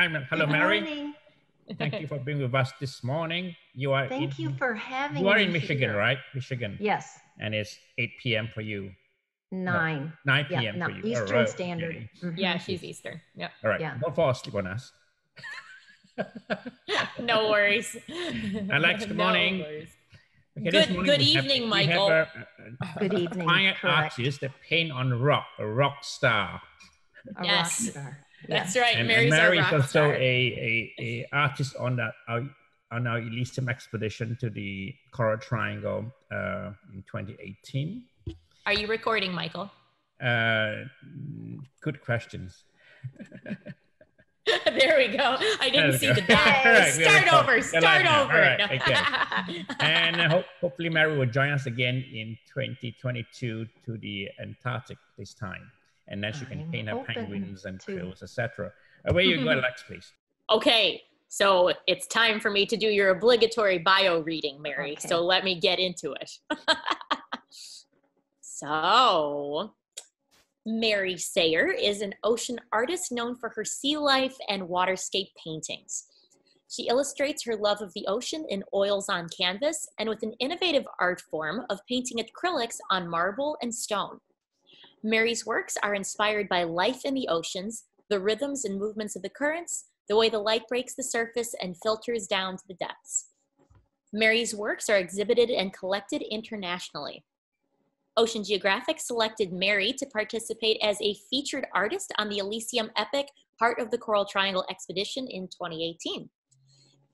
Hi, hello, Good Mary. morning. Thank you for being with us this morning. You are Thank in, you for having You are me in Michigan, here. right? Michigan. Yes, And it's 8 p.m. for you. nine. 9 Yeah, p.m. no, for you. Eastern right, Standard. okay. Mhm. Yeah, she's Eastern. Yep. All right. Yeah. Don't fall asleep on us. No worries. Alex, good No morning. worries. Okay, this Good- morning good we have- evening, we have Michael. a- a- Good a evening. fine correct. artist that paint on rock, a rock star. A rock star. That's right. And, and Mary's is also a, a, a artist on that our, on our Elysium expedition to the Coral Triangle uh, in 2018. Are you recording, Michael? Uh, good questions. there we go. I didn't see go. the. All right, start over. Start over. Right, and uh, ho- hopefully Mary will join us again in 2022 to the Antarctic this time, and then she can I'm paint her open penguins and to- quills, etc. Away you go, Alex, please. okay, so it's time for me to do your obligatory bio reading, Mary. Okay. So let me get into it. so, Mary Sayre is an ocean artist known for her sea life and waterscape paintings. She illustrates her love of the ocean in oils on canvas and with an innovative art form of painting acrylics on marble and stone. Mary's works are inspired by life in the oceans, the rhythms and movements of the currents, the way the light breaks the surface and filters down to the depths. Mary's works are exhibited and collected internationally. Ocean Geographic selected Mary to participate as a featured artist on the Elysium Epic Heart of the Coral Triangle expedition in 2018.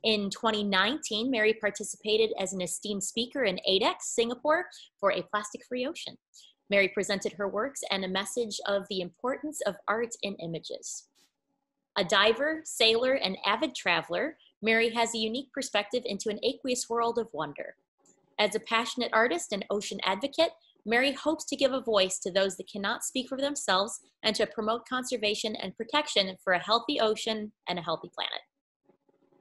In 2019, Mary participated as an esteemed speaker in ADEX, Singapore, for a plastic free ocean. Mary presented her works and a message of the importance of art in images. A diver, sailor, and avid traveler, Mary has a unique perspective into an aqueous world of wonder. As a passionate artist and ocean advocate, Mary hopes to give a voice to those that cannot speak for themselves and to promote conservation and protection for a healthy ocean and a healthy planet.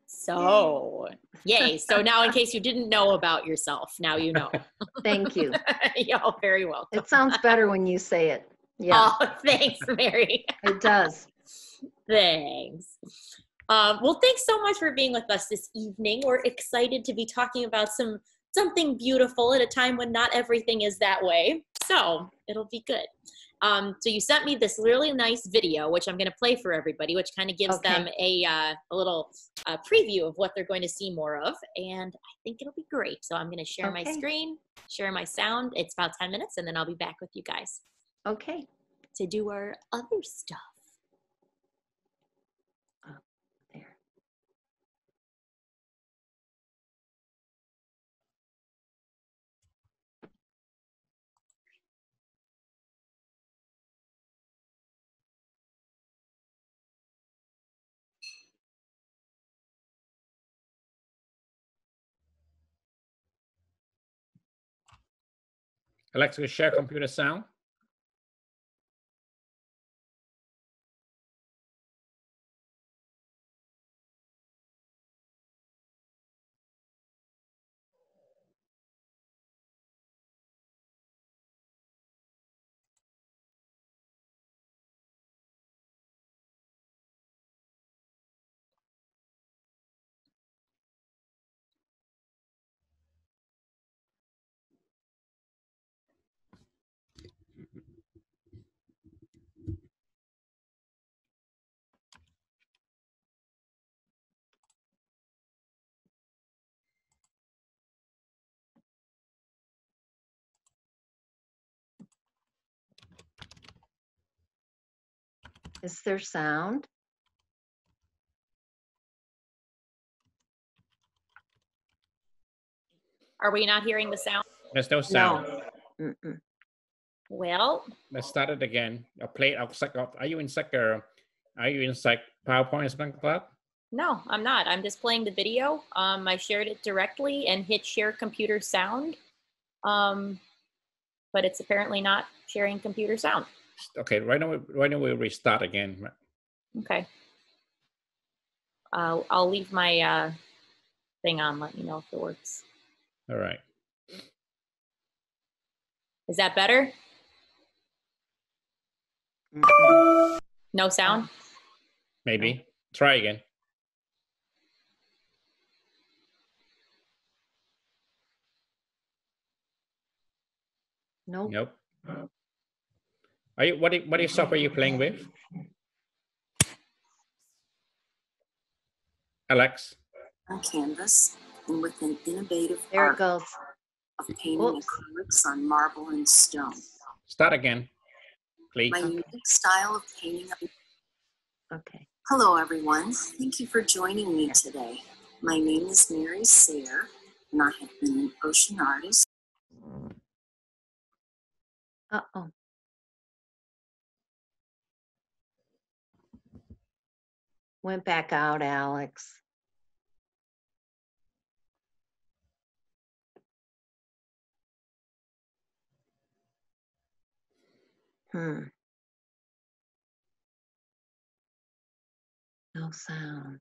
So, yay. So now, in case you didn't know about yourself, now you know. Thank you. You're very welcome. It sounds better when you say it. Yeah, Oh, thanks, Mary. it does. thanks. Um, well, thanks so much for being with us this evening. We're excited to be talking about some something beautiful at a time when not everything is that way. So it'll be good. Um, so you sent me this really nice video, which I'm going to play for everybody, which kind of gives Okay. them a uh, a little uh, preview of what they're going to see more of, and I think it'll be great. So I'm going to share my screen, share my sound. It's about 10 minutes, and then I'll be back with you guys Okay. to do our other stuff. Alexa, share computer sound. Is there sound? Are we not hearing the sound? There's no sound. No. Mm-mm. Well, Let's start it again. I'll play it. I'll sec- Are you in sec? uh, Are you in sec PowerPoint or something like that? no, I'm not. I'm just playing the video. Um, I shared it directly and hit share computer sound. Um, but it's apparently not sharing computer sound. Okay, right now, right now we restart again. Okay. Uh, I'll leave my uh, thing on. Let me know if it works. All right. Is that better? No sound? Maybe. Try again. Nope. Nope. Are you what? are- What software are you playing with? Alex. on canvas and with an innovative There it art goes. of painting Whoops. acrylics on marble and stone. Start again, please. My unique style of painting. Okay. Hello, everyone. Thank you for joining me today. My name is Mary Sayre, and I have been an ocean artist. Uh-oh. Went back out, Alex. Hmm. No sound.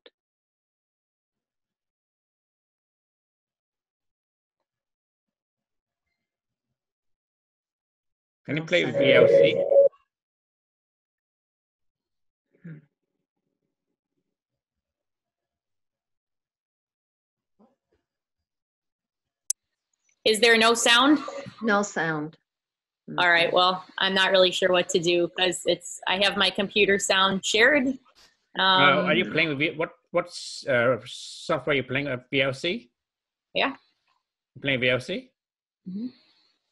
Can you play with. VLC? Is there no sound? No sound. All right. Well, I'm not really sure what to do because it's I have my computer sound shared. Um, Uh, are you playing with V- what? What's uh, software are you playing? Uh, VLC? Yeah. You playing VLC?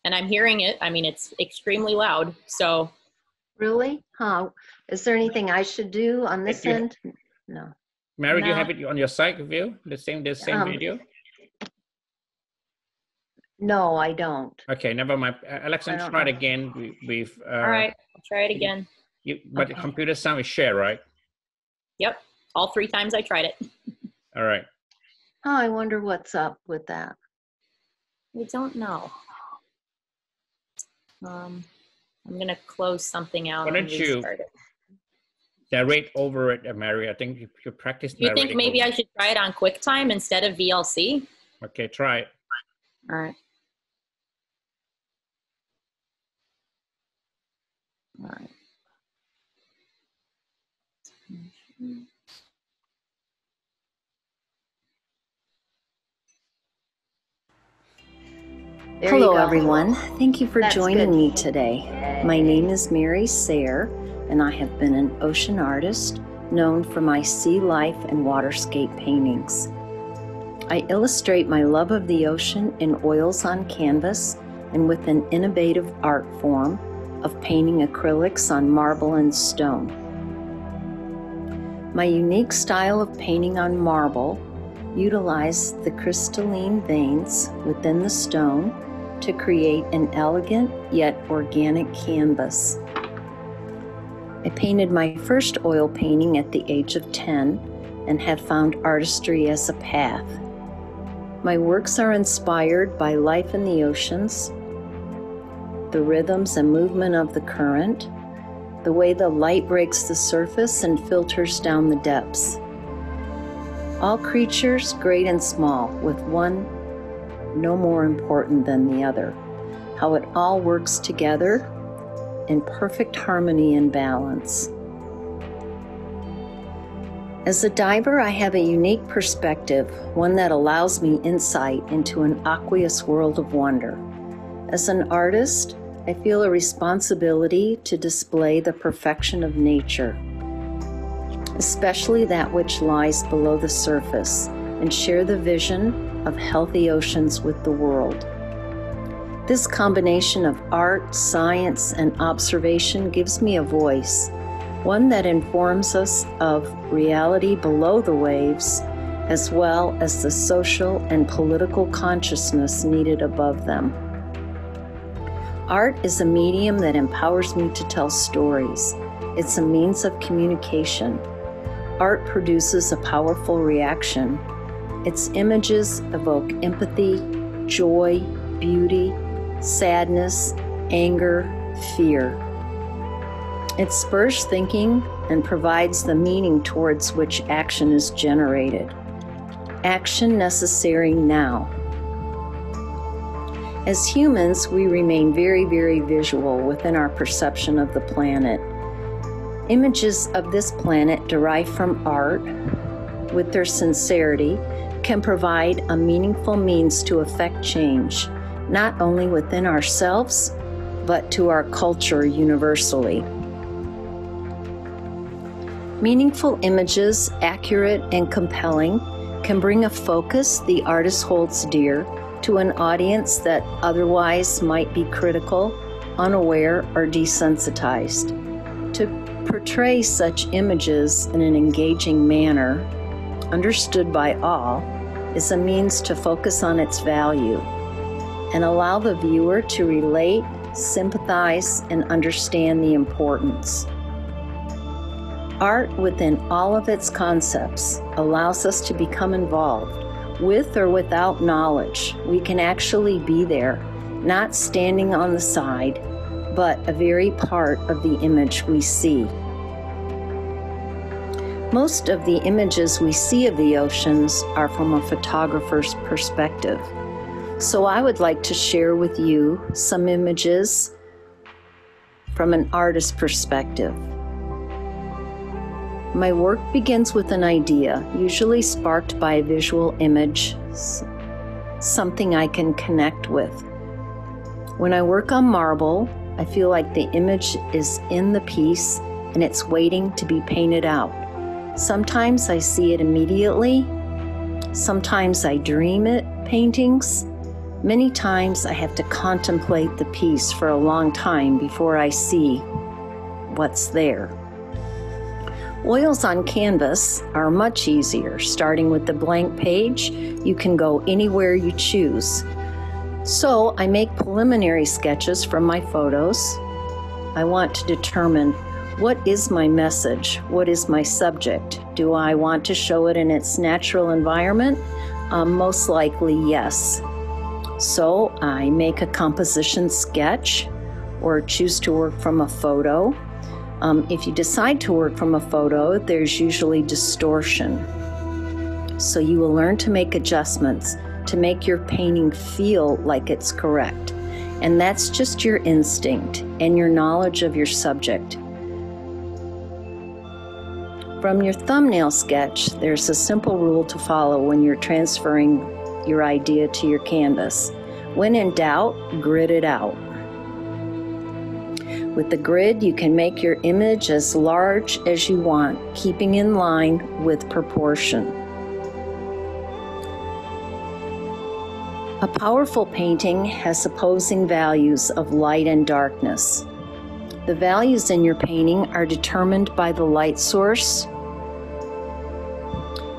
and I'm hearing it. I mean, it's extremely loud. So Really? Huh? Is there anything I should do on this you- end? No. Mary, do you have it on your side view? The same, the same Um, video? No, I don't. Okay, never mind. Uh, Alexa, I don't try it know. again we've. uh, all right, I'll try it again. You, but the Okay. computer sound is share, right? Yep. All three times I tried it. All right. Oh, I wonder what's up with that. We don't know. Um, I'm gonna close something out Why and don't you- restart. Narrate over it, Mary. I think you, you practice. You think maybe over I should try it on QuickTime instead of VLC? Okay, try it. All right. All right. There Hello, everyone. Thank you for That's joining good. me today. My name is Mary Sayre, and I have been an ocean artist known for my sea life and waterscape paintings. I illustrate my love of the ocean in oils on canvas and with an innovative art form of painting acrylics on marble and stone. My unique style of painting on marble utilize the crystalline veins within the stone to create an elegant yet organic canvas. I painted my first oil painting at the age of 10 and have found artistry as a path. My works are inspired by life in the oceans, the rhythms and movement of the current, the way the light breaks the surface and filters down the depths. All creatures, great and small, with one no more important than the other. How it all works together in perfect harmony and balance. As a diver, I have a unique perspective, one that allows me insight into an aqueous world of wonder. As an artist, I feel a responsibility to display the perfection of nature, especially that which lies below the surface, and share the vision of healthy oceans with the world. This combination of art, science, and observation gives me a voice, one that informs us of reality below the waves, as well as the social and political consciousness needed above them. Art is a medium that empowers me to tell stories. It's a means of communication. Art produces a powerful reaction. Its images evoke empathy, joy, beauty, sadness, anger, fear. It spurs thinking and provides the meaning towards which action is generated. Action necessary now. As humans, we remain very, very visual within our perception of the planet. Images of this planet derived from art, with their sincerity, can provide a meaningful means to affect change, not only within ourselves, but to our culture universally. Meaningful images, accurate and compelling, can bring a focus the artist holds dear to an audience that otherwise might be critical, unaware, or desensitized. To portray such images in an engaging manner, understood by all, is a means to focus on its value and allow the viewer to relate, sympathize, and understand the importance. Art, within all of its concepts, allows us to become involved. With or without knowledge, we can actually be there, not standing on the side, but a very part of the image we see. Most of the images we see of the oceans are from a photographer's perspective. So I would like to share with you some images from an artist's perspective. My work begins with an idea, usually sparked by a visual image, something I can connect with. When I work on marble, I feel like the image is in the piece and it's waiting to be painted out. Sometimes I see it immediately, sometimes I dream it paintings. Many times I have to contemplate the piece for a long time before I see what's there. Oils on canvas are much easier. Starting with the blank page, you can go anywhere you choose. So I make preliminary sketches from my photos. I want to determine what is my message? What is my subject? Do I want to show it in its natural environment? Um, most likely, yes. So I make a composition sketch or choose to work from a photo. Um, if you decide to work from a photo, there's usually distortion. So you will learn to make adjustments to make your painting feel like it's correct. And that's just your instinct and your knowledge of your subject. From your thumbnail sketch, there's a simple rule to follow when you're transferring your idea to your canvas. When in doubt, grid it out. With the grid, you can make your image as large as you want, keeping in line with proportion. A powerful painting has opposing values of light and darkness. The values in your painting are determined by the light source,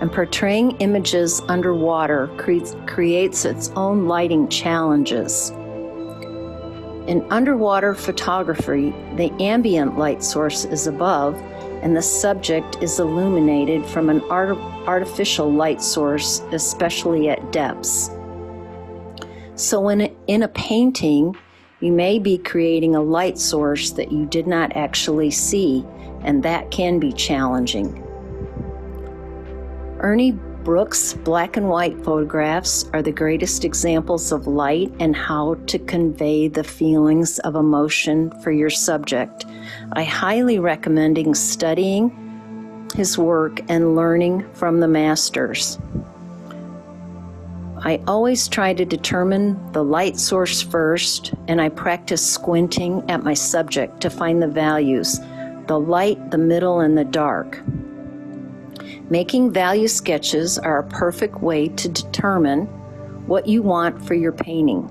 and portraying images underwater cre- creates its own lighting challenges. In underwater photography, the ambient light source is above and the subject is illuminated from an art- artificial light source, especially at depths. So, in a, in a painting, you may be creating a light source that you did not actually see, and that can be challenging. Ernie Brooks' black and white photographs are the greatest examples of light and how to convey the feelings of emotion for your subject. I highly recommend studying his work and learning from the masters. I always try to determine the light source first, and I practice squinting at my subject to find the values the light, the middle, and the dark. Making value sketches are a perfect way to determine what you want for your painting.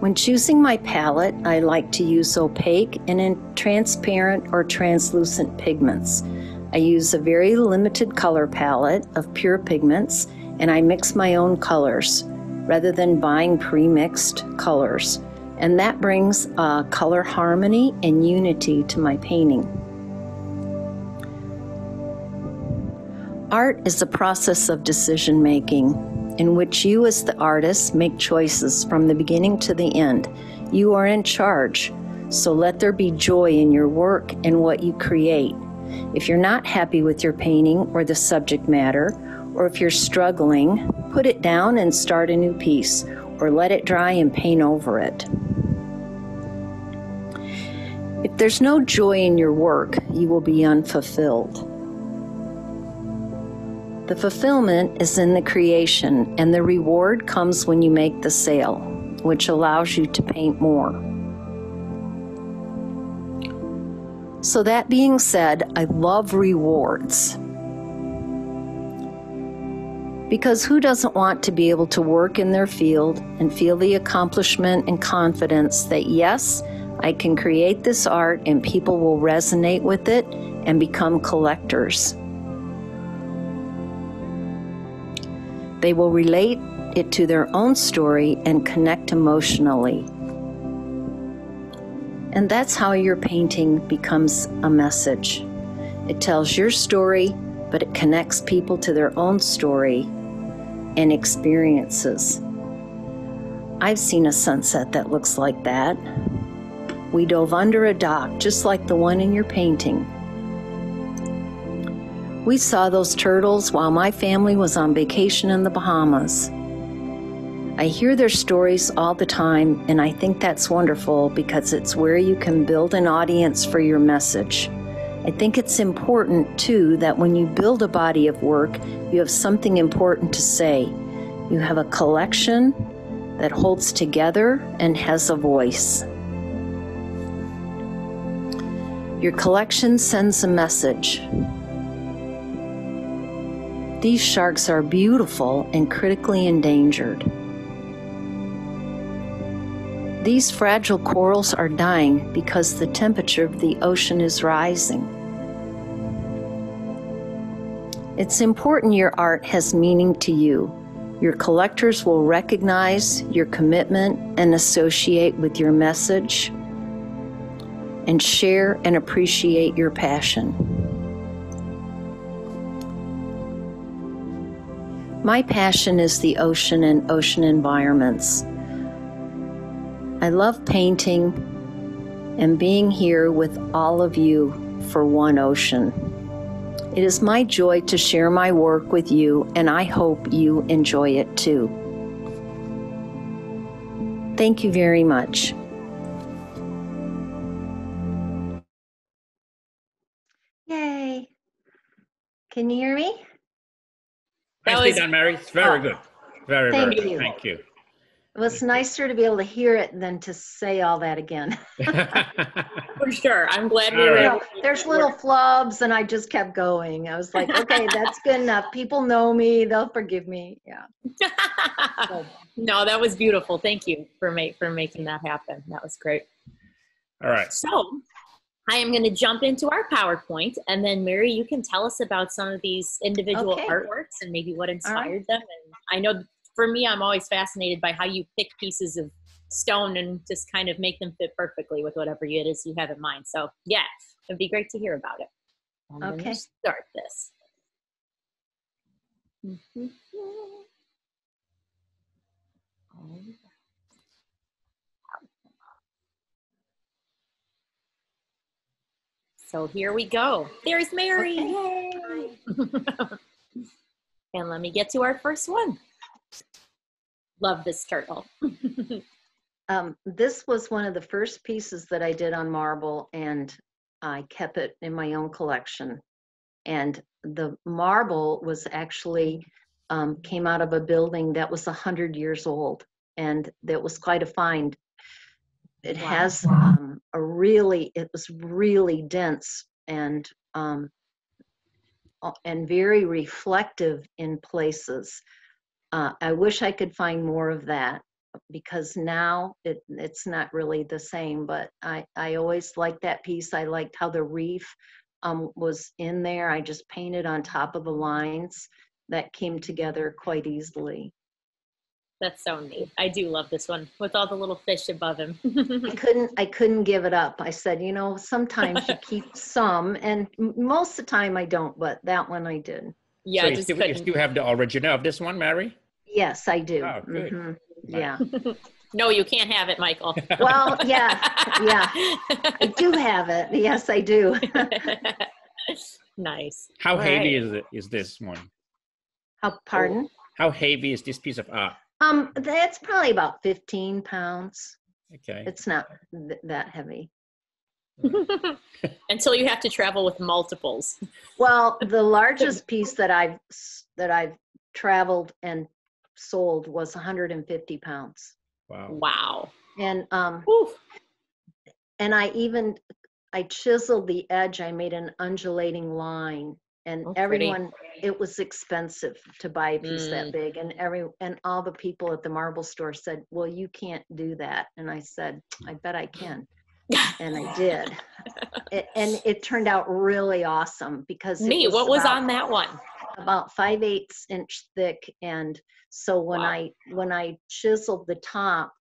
When choosing my palette, I like to use opaque and transparent or translucent pigments. I use a very limited color palette of pure pigments and I mix my own colors rather than buying pre mixed colors. And that brings uh, color harmony and unity to my painting. Art is a process of decision making in which you, as the artist, make choices from the beginning to the end. You are in charge, so let there be joy in your work and what you create. If you're not happy with your painting or the subject matter, or if you're struggling, put it down and start a new piece, or let it dry and paint over it. If there's no joy in your work, you will be unfulfilled. The fulfillment is in the creation, and the reward comes when you make the sale, which allows you to paint more. So, that being said, I love rewards. Because who doesn't want to be able to work in their field and feel the accomplishment and confidence that, yes, I can create this art and people will resonate with it and become collectors? They will relate it to their own story and connect emotionally. And that's how your painting becomes a message. It tells your story, but it connects people to their own story and experiences. I've seen a sunset that looks like that. We dove under a dock just like the one in your painting. We saw those turtles while my family was on vacation in the Bahamas. I hear their stories all the time, and I think that's wonderful because it's where you can build an audience for your message. I think it's important, too, that when you build a body of work, you have something important to say. You have a collection that holds together and has a voice. Your collection sends a message. These sharks are beautiful and critically endangered. These fragile corals are dying because the temperature of the ocean is rising. It's important your art has meaning to you. Your collectors will recognize your commitment and associate with your message and share and appreciate your passion. My passion is the ocean and ocean environments. I love painting and being here with all of you for one ocean. It is my joy to share my work with you, and I hope you enjoy it too. Thank you very much. Yay. Can you hear me? That Nicely was- done, Mary. It's very Oh. good. Very, Thank very good. you. Thank you. It was nicer to be able to hear it than to say all that again. For sure. I'm glad we All were right. You able know, there's little flubs, and I just kept going. I was like, okay, that's good enough. People know me; they'll forgive me. Yeah. So, no, that was beautiful. Thank you for make for making that happen. That was great. All right. So I am going to jump into our PowerPoint, and then Mary, you can tell us about some of these individual Okay. artworks and maybe what inspired them. And I know for me, I'm always fascinated by how you pick pieces of stone and just kind of make them fit perfectly with whatever it is you have in mind. So yeah, it'd be great to hear about it. I'm Okay. start this. Mm-hmm. So here we go. There's Mary. Yay. and let me get to our first one. Love this turtle. um, this was one of the first pieces that I did on marble, and I kept it in my own collection. And the marble was actually um, came out of a building that was a hundred years old, and that was quite a find. It Wow. has um, a really, it was really dense and um, and very reflective in places. Uh, I wish I could find more of that because now it it's not really the same. But I I always liked that piece. I liked how the reef um, was in there. I just painted on top of the lines that came together quite easily. That's so neat. I do love this one with all the little fish above him. I couldn't I couldn't give it up. I said, you know, sometimes you keep some, and most of the time I don't, but that one I did. yeah, so I you just still, you still have the original of this one, Mary? Yes, I do. Oh, good. Mhm. Nice. Yeah. No, you can't have it, Michael. Well, yeah, yeah. I do have it. Yes, I do. nice. How All heavy right. is it? Is this one? How, pardon? How heavy is this piece of art? Um, that's probably about 15 pounds. Okay. It's not th- that heavy. Until you have to travel with multiples. Well, the largest piece that I've that I've traveled and sold was 150 pounds, Wow. Wow. and um, Whew. and I even I chiseled the edge. I made an undulating line, and Oh, everyone it was expensive to buy a piece Mm. that big, and every and all the people at the marble store said, "Well, you can't do that," and I said, "I bet I can." and I did. It, and it turned out really awesome because me Neat. What was about- on that one? about five eighths inch thick and so when Wow. i when i chiseled the top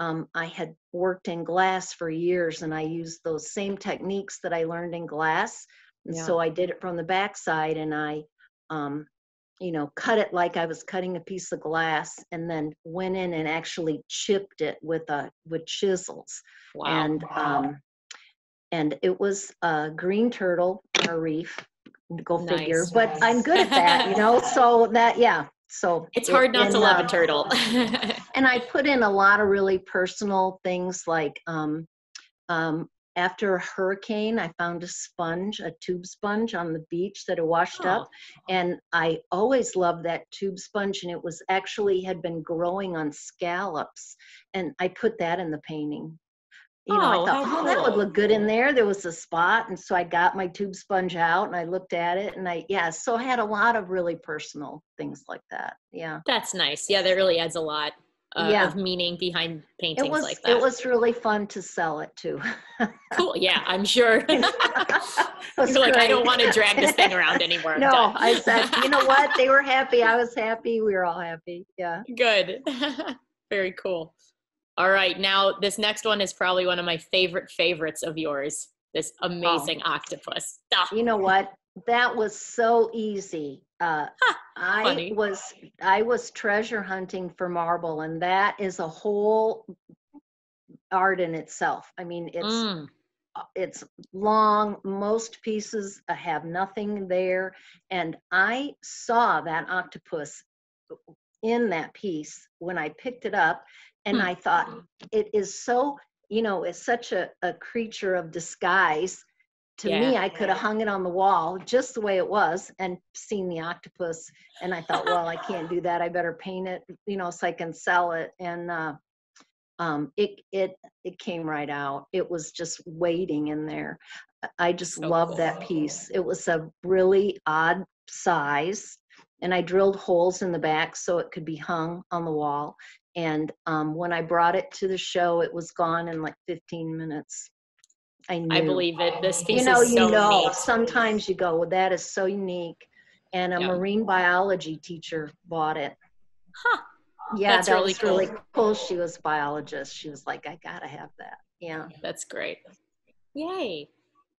um, i had worked in glass for years and i used those same techniques that i learned in glass and Yeah. so i did it from the backside and i um, you know cut it like i was cutting a piece of glass and then went in and actually chipped it with a with chisels Wow. and um, and it was a green turtle on a reef. Go figure. Nice. But I'm good at that, you know. So that yeah. So it's it- hard not to love uh, a turtle. And I put in a lot of really personal things like um, um, after a hurricane, I found a sponge, a tube sponge on the beach that had washed Oh. up. And I always loved that tube sponge, and it was actually had been growing on scallops. And I put that in the painting. You know, Oh, I thought, how oh, that would look good in there. There was a spot. And so I got my tube sponge out and I looked at it. And I, yeah, so I had a lot of really personal things like that. Yeah. That's nice. Yeah, that really adds a lot uh, Yeah. of meaning behind paintings It was, like that. it was really fun to sell it too. cool. Yeah, I'm sure. You're like, I don't want to drag this thing around anymore. I'm No. I said, you know what? They were happy. I was happy. We were all happy. Yeah. Good. Very cool. All right. Now, this next one is probably one of my favorite favorites of yours. This amazing octopus. Ah, You know what? That was so easy. Uh, I funny. was I was treasure hunting for marble, and that is a whole art in itself. I mean, it's mm, uh, it's long most pieces uh, have nothing there and i saw that octopus in that piece when i picked it up and Hmm. i thought it is so you know it's such a, a creature of disguise to me i could have hung it on the wall just the way it was and seen the octopus and i thought well i can't do that. I better paint it you know so i can sell it. And uh um it it it came right out. It was just waiting in there. I- i just So loved that piece. It was a really odd size and i drilled holes in the back so it could be hung on the wall. And um, when i brought it to the show it was gone in like 15 minutes i knew I believe it. This piece you know is you know neat. sometimes you go well that is so unique and a Yeah. marine biology teacher bought it Huh. yeah That's that really was really cool. cool she was a biologist she was like i gotta have that yeah That's great. Yay.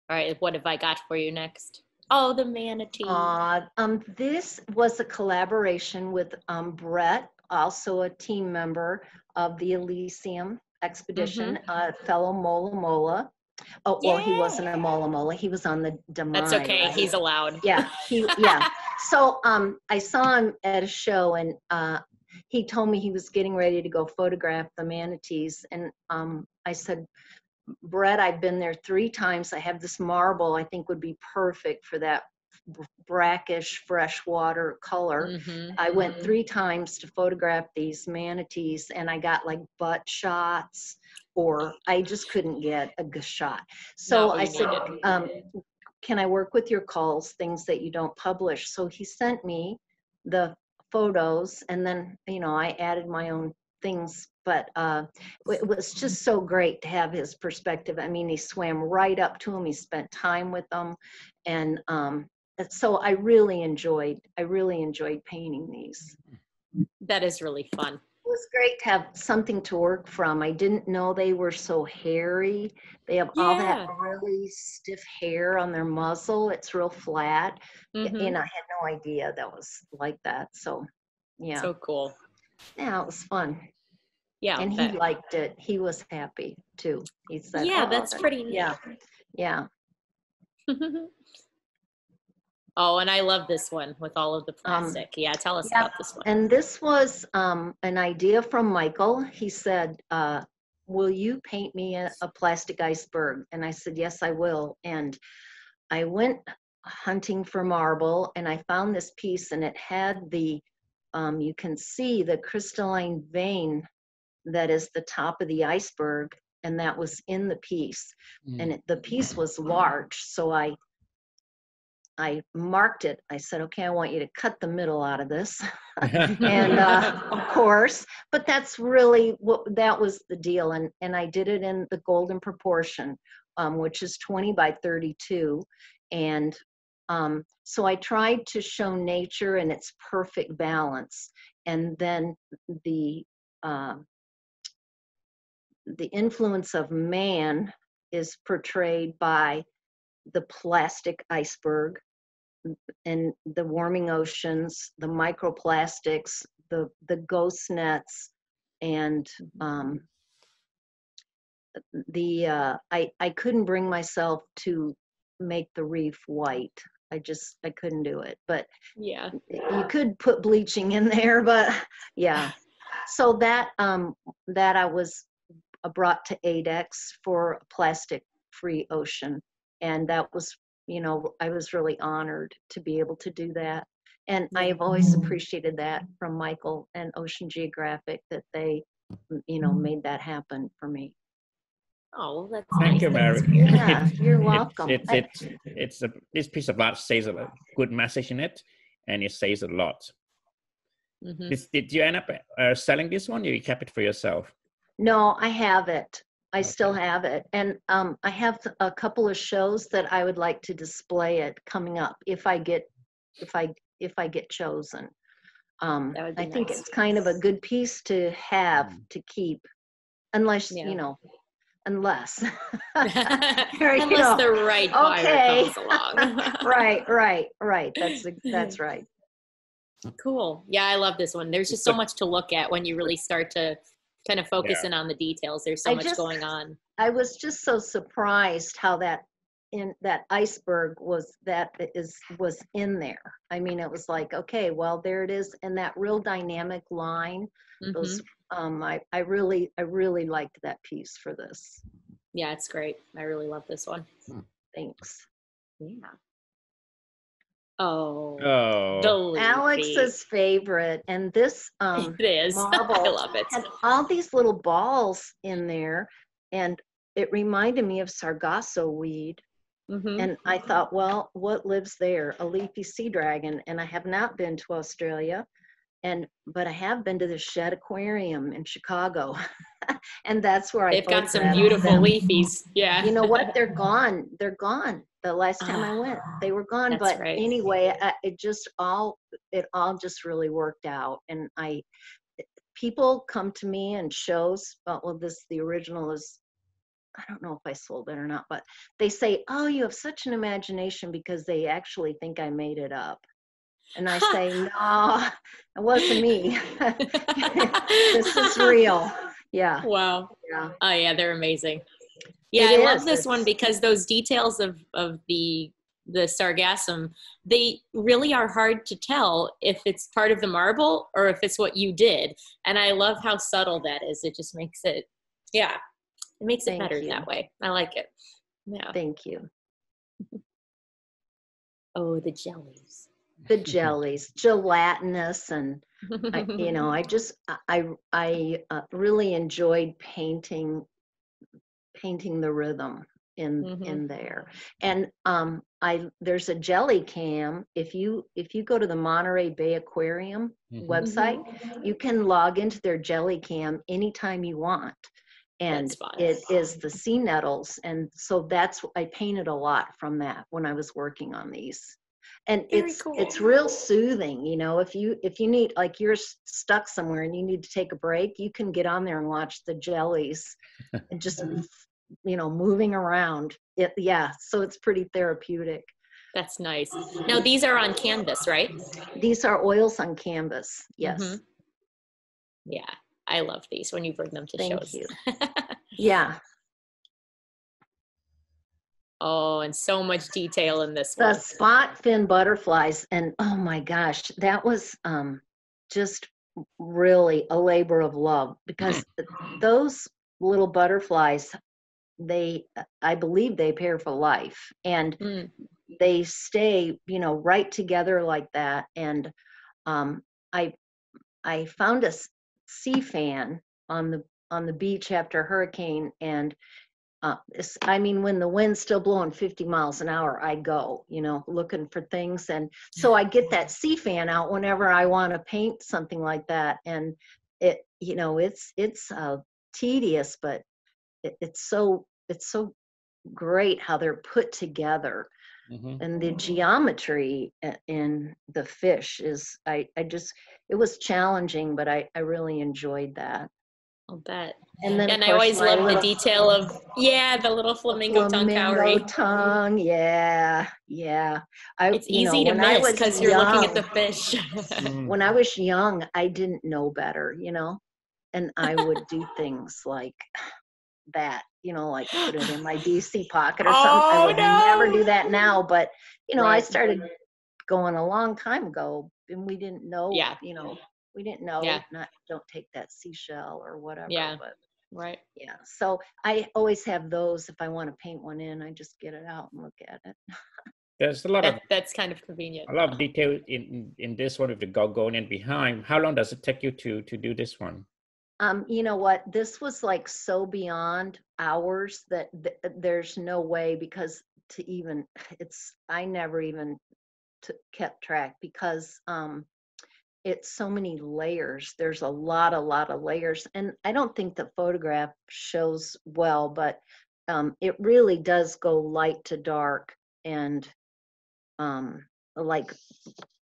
All right. What have I got for you next? Oh, the manatee. uh, um this was a collaboration with um brett also a team member of the elysium expedition Mm-hmm. a fellow mola mola oh well he wasn't a mola mola he was on the Damai, That's okay. right? He's allowed. yeah he yeah so um i saw him at a show and uh he told me he was getting ready to go photograph the manatees and um i said brett i've been there three times i have this marble i think would be perfect for that brackish freshwater color Mhm, I went mhm. three times to photograph these manatees and I got like butt shots or I just couldn't get a good shot. So what I said, um, can I work with your calls, things that you don't publish? So he sent me the photos and then, you know, I added my own things, but uh, it was just so great to have his perspective. I mean, he swam right up to him, he spent time with them. And um, so I really enjoyed, I really enjoyed painting these. That is really fun. It was great to have something to work from. I didn't know they were so hairy. They have all that really stiff hair on their muzzle. It's real flat. Mhm. You know, I had no idea that was like that. So, yeah, So cool. yeah, it was fun. Yeah. and he liked it. He was happy too. He said, yeah, "Oh, that's that- pretty neat. Yeah, yeah. oh, and I love this one with all of the Um, plastic. yeah, tell us yeah, about this one. And this was um, an idea from Michael. He said, uh, will you paint me a, a plastic iceberg? And I said, yes, I will. And I went hunting for marble and I found this piece and it had the, um, you can see the crystalline vein that is the top of the iceberg and that was in the piece Mm. and it, the piece was large so i i marked it. I said okay i want you to cut the middle out of this. And uh, of course but that's really what that was the deal and and i did it in the golden proportion um, which is 20 by 32 and um, so i tried to show nature in its perfect balance and then the uh, the influence of man is portrayed by the plastic iceberg and the warming oceans, the microplastics, the the ghost nets, and um, the uh, I I couldn't bring myself to make the reef white. I just I couldn't do it. But yeah. you could put bleaching in there, but yeah. So that um that I was brought to ADEX for a plastic free ocean, and that was you know I was really honored to be able to do that. And I have always appreciated that from Michael and Ocean Geographic that they, you know, made that happen for me. Oh, well, that's Thank nice. you, Mary. Yeah, you're welcome. It's I- it's it's a this piece of art says a good message in it, and it says a lot. Mhm. Did, did you end up uh, selling this one? Or you kept it for yourself? No, I have it. I still have it. And um, I have a couple of shows that I would like to display it coming up if I get, if I, if I get chosen. Um, That would be I think nice. it's kind of a good piece to have, Mm. to keep, unless, Yeah. you know, unless. you Unless know. the right buyer Okay. comes along. Right, right, right. That's, that's right. Cool. Yeah, I love this one. There's just So- much to look at when you really start to kind of focus Yeah. in on the details. There's so I much just- going on. I was just so surprised how that in that iceberg was that is was in there. I mean, it was like, okay, well, there it is, and that real dynamic line. Mhm. Those, um, I I really I really liked that piece for this. Yeah, it's great. I really love this one. Thanks, Yeah. Oh, Oh, the. Alex's favorite, and this um It is. I love it. had all these little balls in there, and it reminded me of sargasso weed. Mhm. And I thought, well, what lives there? A leafy sea dragon. And I have not been to Australia. And but I have been to the Shedd Aquarium in Chicago. and that's where I They've got some beautiful leafies. Yeah. You know what? They're gone. They're gone. The last time I went, ah, they were gone. But right. anyway, I, it just all it all just really worked out. And I eh, people come to me and shows, well, well, this the original is I don't know if I sold it or not, but they say, "Oh, you have such an imagination," because they actually think I made it up. And I say, "No, it wasn't me. this is real." Yeah, wow. yeah. Oh yeah, they're amazing. Yeah, It I love is, this one because those details of of the the sargassum, they really are hard to tell if it's part of the marble or if it's what you did. And I love how subtle that is. It just makes it yeah. It makes it Thank better you. that way. I like it. Yeah. Thank you. Oh, the jellies. The jellies, gelatinous, and I, you know, I just I I uh, really enjoyed painting painting the rhythm in Mhm. in there. And um I there's a jelly cam if you if you go to the Monterey Bay Aquarium Mhm. website, Mm-hmm. you can log into their jelly cam anytime you want. And it is the sea nettles and so that's I painted a lot from that when I was working on these. And Very it's cool. it's real soothing, you know, if you if you need like you're stuck somewhere and you need to take a break, you can get on there and watch the jellies and just you know moving around. It yeah, so it's pretty therapeutic. That's nice. Now these are on canvas, right? These are oils on canvas. Yes. Mhm. Yeah. I love these when you bring them to Thank shows. you. Yeah. oh, and so much detail in this The one. spot fin butterflies and oh my gosh, that was um just really a labor of love because those little butterflies, they, I believe they pair for life. And Mm. they stay you know right together like that and um i i found a sea fan on the on the beach after a hurricane and uh i mean when the wind's still blowing 50 miles an hour i go you know looking for things and so i get that sea fan out whenever i want to paint something like that and it you know it's it's uh tedious but it, it's so it's so great how they're put together Mhm. and the geometry in the fish is i i just it was challenging but i i really enjoyed that I'll bet. and then And I always love the detail of yeah, the little flamingo, tongue flamingo cowrie. tongue yeah yeah I, It's you know, easy to miss because you're looking at the fish. Mm. when i was young i didn't know better you know and i would do things like that you know like put it in my BC pocket or something i Oh, would never do that now but you know i started going a long time ago and we didn't know Yeah. you know we didn't know Yeah. not don't take that seashell or whatever Yeah. but right. yeah so i always have those if i want to paint one in i just get it out and look at it There's a lot of that's kind of convenient. a lot of detail in in this one with the Gorgonian behind. How long does it take you to to do this one? Um, you know what? This was like so beyond hours that th- there's no way because to even it's I never even t- kept track because um it's so many layers. There's a lot, a lot of layers, and I don't think the photograph shows well, but um, it really does go light to dark and um like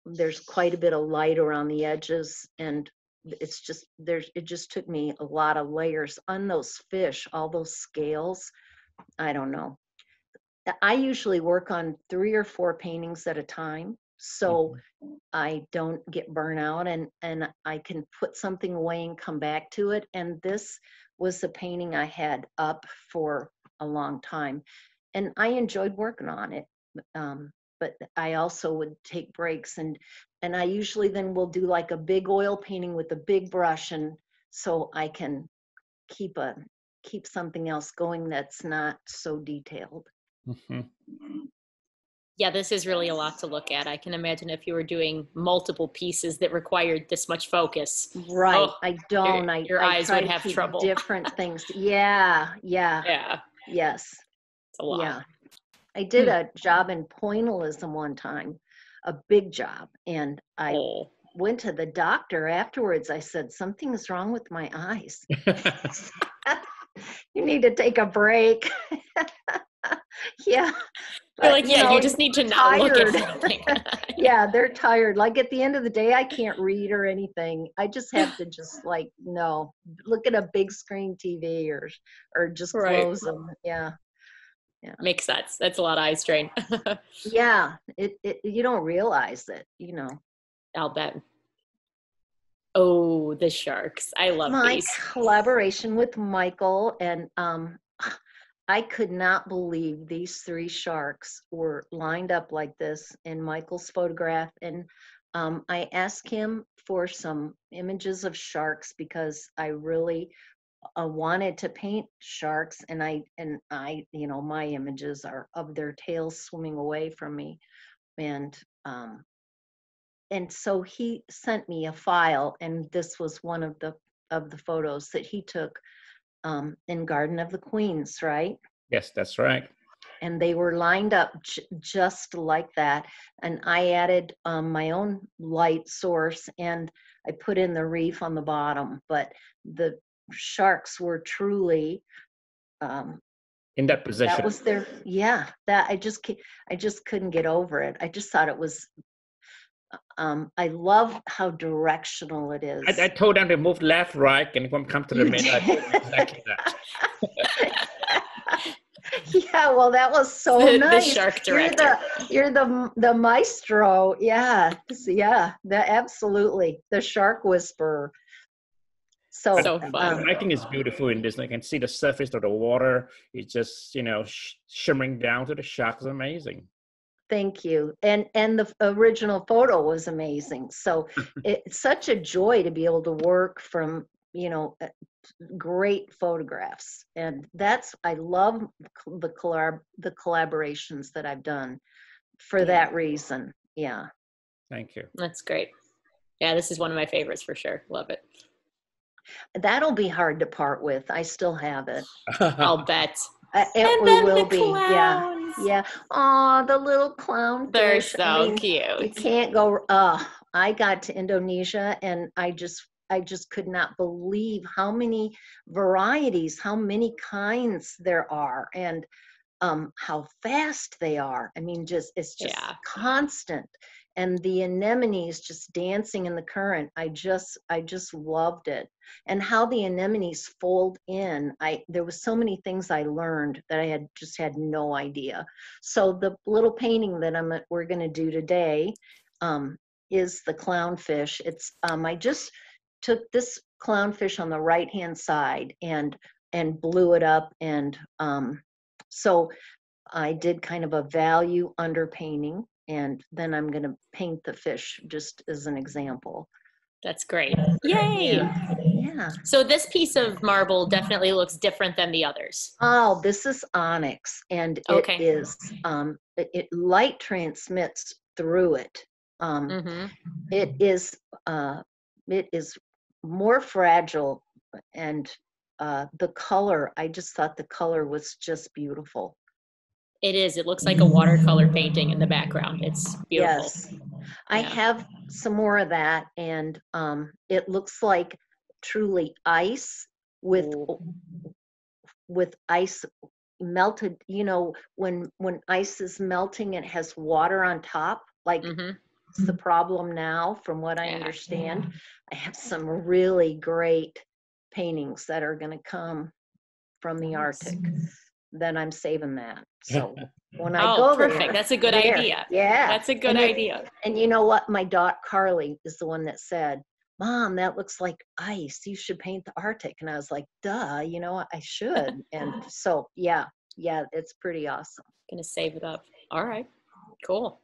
there's quite a bit of light around the edges and it's just there's it just took me a lot of layers on those fish all those scales i don't know. I usually work on three or four paintings at a time so i don't get burnout and and i can put something away and come back to it and this was the painting i had up for a long time and i enjoyed working on it um, but i also would take breaks and and I usually then will do like a big oil painting with a big brush and so I can keep a keep something else going that's not so detailed. Mhm. Yeah, this is really a lot to look at. I can imagine if you were doing multiple pieces that required this much focus. Right. Oh, I don't. I your I eyes try would have trouble. Different things. Yeah. Yeah. Yeah, Yes. it's a lot. Yeah. I did Hmm. a job in pointillism one time, a big job, and I Oh, went to the doctor afterwards. I said something's wrong with my eyes. you need to take a break. yeah. But, like, yeah, know, you just need to not look at tired. something. yeah, they're tired. Like at the end of the day, I can't read or anything. I just have to just like no, look at a big screen TV or or just Right. close them. Yeah, Makes sense. That's a lot of eye strain. yeah. It, it you don't realize it. You know, I'll bet. Oh, the sharks. I love my these. collaboration with Michael and um, I could not believe these three sharks were lined up like this in Michael's photograph. And um, I asked him for some images of sharks because I really uh, wanted to paint sharks, and I and I, you know, my images are of their tails swimming away from me, and um, and so he sent me a file, and this was one of the of the photos that he took um, in Garden of the Queens, right? yes, that's right. and they were lined up j- just like that. And I added um, my own light source and I put in the reef on the bottom, but the sharks were truly um, In that position. that was their yeah that I just I just couldn't get over it. I just thought it was um, I love how directional it is. I, I told them to move left, right, and when it comes to the You middle, I did. did exactly that. yeah, well, that was so the, the nice. shark You're the you're the the maestro. Yeah, yeah, that absolutely the shark whisperer. So, So And fun. um, the lighting is beautiful in this. I can see the surface of the water. It's just, you know, sh- shimmering down to the sharks. Amazing. thank you. And and the original photo was amazing. So it's such a joy to be able to work from you know, uh, great photographs. And that's, I love the collab, the collaborations that I've done for Yeah. that reason. Yeah. Thank you. That's great. Yeah, this is one of my favorites for sure. Love it. That'll be hard to part with. I still have it. I'll bet. Uh, It and will- then will the be. Yeah. clowns. Yeah. Oh, the little clown. They're fish. I so mean, You cute. can't go. Uh, I got to Indonesia and I just, I just could not believe how many varieties, how many kinds there are, and um, how fast they are. I mean, just it's just Yeah. constant. And the anemones just dancing in the current. I just, I just loved it. And how the anemones fold in. I there was so many things I learned that I had just had no idea. So the little painting that I'm we're going to do today um, is the clownfish. It's um, I just took this clownfish on the right hand side and and blew it up and um, so I did kind of a value underpainting and then I'm going to paint the fish just as an example. That's great. Yay. Yeah. Yeah. So this piece of marble definitely looks different than the others. Oh, this is onyx, and it Okay. is um, it, it light transmits through it. Um, hmm it is uh, it is more fragile, and uh, the color. I just thought the color was just beautiful. It is. It looks like a watercolor painting in the background. It's beautiful. Yes, I Yeah. have some more of that, and um, it looks like truly ice with with ice melted. You know, when when ice is melting, it has water on top, like hmm it's the problem now, from what I Yeah. understand. I have some really great paintings that are going to come from the Arctic. Then I'm saving that. So when I Oh, go perfect. there, That's a good there, idea. Yeah, That's a good And it- idea. and you know what? My daughter Carly is the one that said, "Mom, that looks like ice. You should paint the Arctic." And I was like, "Duh, you know I should." and so yeah, yeah, it's pretty awesome. Gonna save it up. All right. Cool.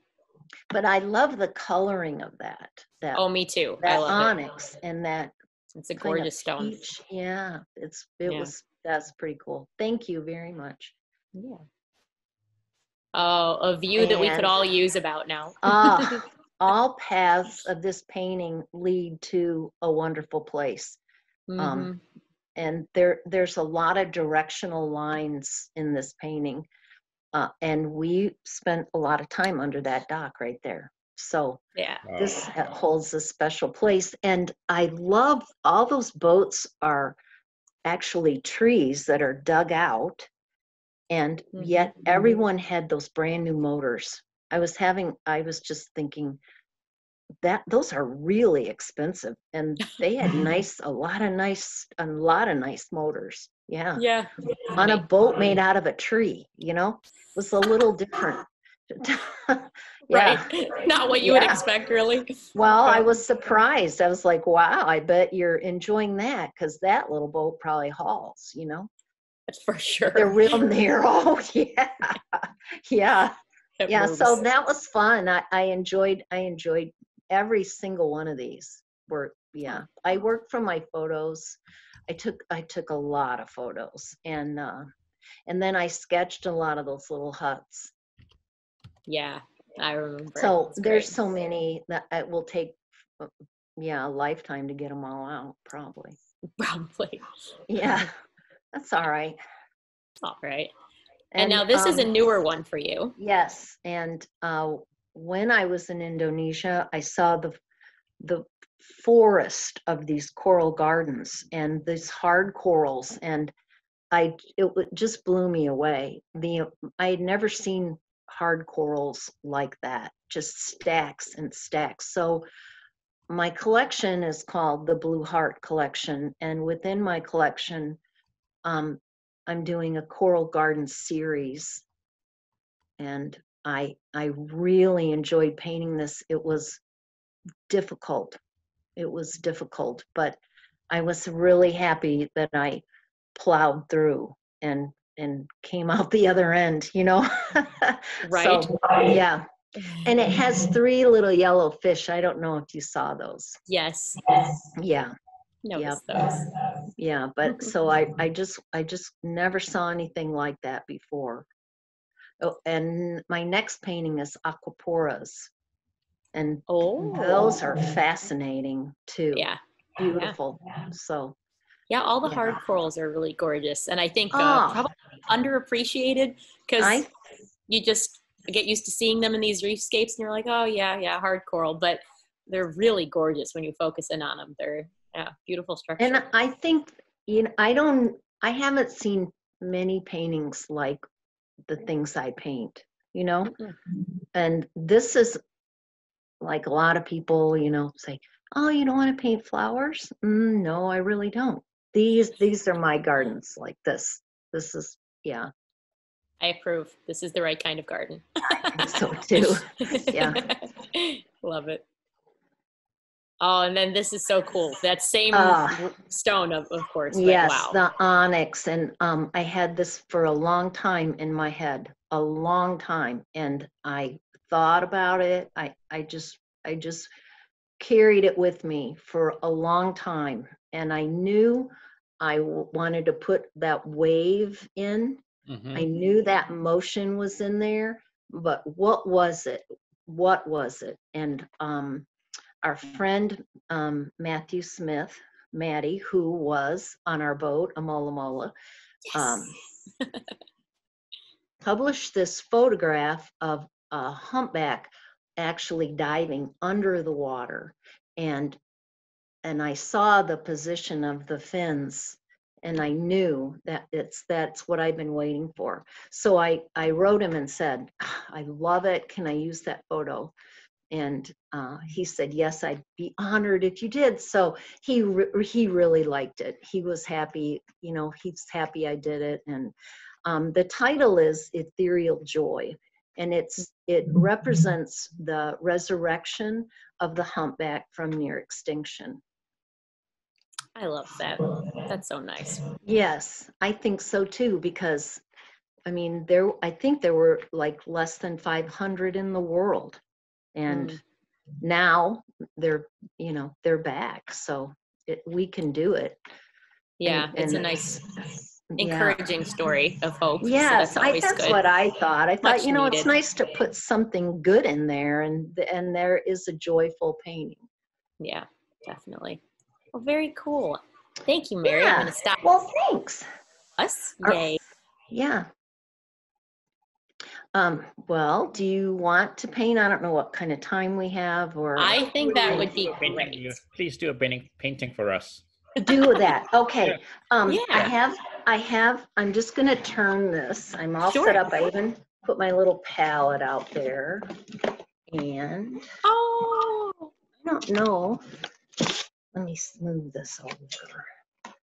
But I love the coloring of that. That Oh, me too. I that love it. onyx and that It's a kind of gorgeous stone. peach. Yeah, it's it Yeah. was that's pretty cool. Thank you very much. Yeah. Oh, a view that we could all use about now. Ah, all paths of this painting lead to a wonderful place. Mhm. um, and there there's a lot of directional lines in this painting uh, and we spent a lot of time under that dock right there so yeah. this ha- holds a special place and i love all those boats are actually trees that are dug out and yet Mhm. everyone had those brand new motors. I was having i was just thinking that those are really expensive and they had nice a lot of nice a lot of nice motors. Yeah. Yeah. on a boat made out of a tree you know? It was a little different. Yeah. Right. Not what you would expect, really. well i was surprised. I was like wow i bet you're enjoying that because that little boat probably hauls you know That's for sure. they're real narrow. Yeah. Yeah. It yeah so that was fun. I, I enjoyed i enjoyed every single one of these. Were yeah. I worked from my photos. I took i took a lot of photos and uh and then i sketched a lot of those little huts. Yeah, I remember. so there's so many that it will take uh, yeah a lifetime to get them all out probably. Probably. yeah that's all right All right. And, now this is a um, newer one for you. Yes, and uh, when I was in Indonesia, I saw the the forest of these coral gardens and these hard corals, and I it just blew me away. The I had never seen hard corals like that, just stacks and stacks. So my collection is called the Blue Heart Collection, and within my collection, um, I'm doing a coral garden series and I I really enjoyed painting this. It was difficult. It was difficult, but I was really happy that I plowed through and and came out the other end, you know. Right. So, yeah. And it has three little yellow fish. I don't know if you saw those. Yes. Yeah. notice those. Yeah, but so I, I just, I just never saw anything like that before. Oh, and my next painting is acroporas. And Oh, those are fascinating too. yeah, Beautiful. So, yeah. All the Yeah. hard corals are really gorgeous, and I think uh, Ah. probably underappreciated because I, you just get used to seeing them in these reefscapes, and you're like, oh yeah, yeah, hard coral, but they're really gorgeous when you focus in on them. They're yeah, beautiful structure. and I think, you know, I don't, I haven't seen many paintings like the things I paint, you know? Mm-mm. And this is like a lot of people, you know, say, "Oh, you don't want to paint flowers?" Mm, no, I really don't. These these are my gardens like this. This is yeah, I approve. This is the right kind of garden. so too. Yeah. Love it. Oh, and then this is so cool. That same Ah. stone, of, of course. but Yes, wow. the onyx, and um, I had this for a long time in my head, a long time, and I thought about it. I I just I just carried it with me for a long time, and I knew I w- wanted to put that wave in. Mhm. I knew that motion was in there, but what was it? What was it? And um, our friend um, Matthew Smith, Maddie, who was on our boat, Amola Mola, um, published this photograph of a humpback actually diving under the water, and and I saw the position of the fins and I knew that it's that's what I've been waiting for. So I I wrote him and said, "Ah, I love it. Can I use that photo? And uh, he said, Yes, I'd be honored if you did. So he re- he really liked it. He was happy. You know, he's happy I did it. And um, the title is Ethereal Joy, and it's it represents the resurrection of the humpback from near extinction. I love that. That's so nice. Yes, I think so too, because I mean, there, I think there were like less than 500 in the world. And Mm. now they're, you know, they're back. So it, we can do it. Yeah, And- it's a nice, Yeah. encouraging story of hope. so Yes, that's I, that's good. what I thought. I thought, Much you know, it's nice to put something good in there and, and there is a joyful painting. Yeah, definitely. Well, very cool. Thank you, Mary. I'm Yeah. going to stop Well, thanks. us. Yay. Yeah. Um, well, do you want to paint? I don't know what kind of time we have or I think that would be Painting, great. Please do a painting, painting for us. do that. Okay. Um, Yeah. I have, I have, I'm just gonna turn this. I'm all Sure. set up. I even put my little palette out there. And Oh, I don't know. Let me smooth this over.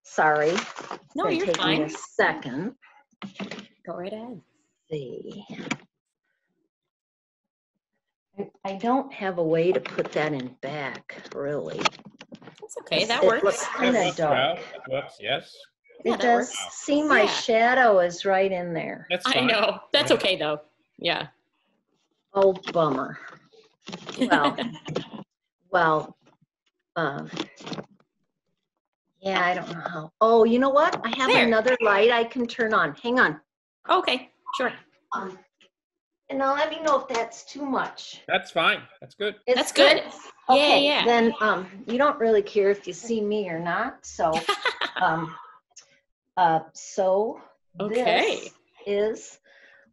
Sorry. no, you're gonna take me fine. a second. Go right ahead. See. I- I don't have a way to put that in back, really. That's okay. That it works. looks That Kinda works well. dark. That yes. Yeah, It that does, works. see my Yeah. shadow is right in there. That's I fine. know. That's Yeah. okay, though. Yeah. Oh, bummer. Well, well, um, yeah, I don't know how. Oh, you know what? I have There. another light I can turn on. Hang on. okay, sure. Um, And now let me know if that's too much. That's fine. That's good. It's That's good. Yeah, Okay, yeah. then, um, you don't really care if you see me or not, so, um, uh, so Okay. this is